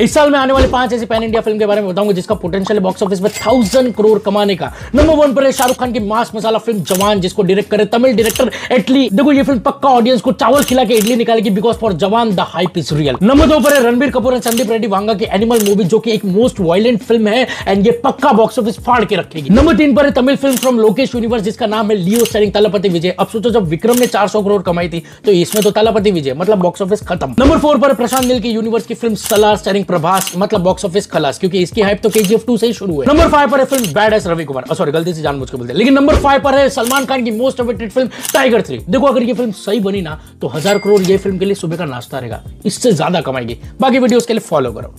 इस साल में आने वाले पाँच ऐसी पैन इंडिया फ़िल्म के बारे में बताऊँगा जिसका पोटेंशियल बॉक्स ऑफ़िस में थाउज़ेंड करोड़ कमाने का। नंबर वन पर है शाहरुख खान की मास मसाला फ़िल्म जवान जिसको डायरेक्ट करे तमिल डायरेक्टर एटली देखो, ये फ़िल्म पक्का ऑडियंस को चावल खिला के इडली निकालेगी because for Jawan the hype is real number दो पर है रणबीर कपूर एंड संदीप रेड्डी वांगा की एनिमल मूवी जो की एक मोस्ट वायलेंट फ़िल्म है एंड ये पक्का बॉक्स ऑफ़िस फाड़ के रखेगी। नंबर तीन पर है Tamil film from Lokesh universe जिसका नाम है लियो स्टारिंग तलापति विजय अब सोचो, जब विक्रम ने 400 करोड़ कमाई थी तो इसमें तो तलापति विजय मतलब बॉक्स ऑफ़िस खत्म। नंबर फोर पर प्रशांत नील की यूनिवर्स की फ़िल्म सलार स्टारिंग प्रभास मतलब बॉक्स ऑफ़िस खलास, क्योंकि इसकी हाइप तो केजीएफ 2 से ही शुरू है नंबर फाइव पर है film badass Ravi Kumar sorry गलती से जान के बोलते हैं लेकिन नंबर फाइव पर है सलमान खान की most awaited film Tiger three देखो, अगर ये फ़िल्म सही बनी ना तो हज़ार करोड़ ये फ़िल्म के लिए सुबह का नाश्ता रहेगा। इससे ज़्यादा कमाएगी। बाकी वीडियो के लिए फॉलो करो।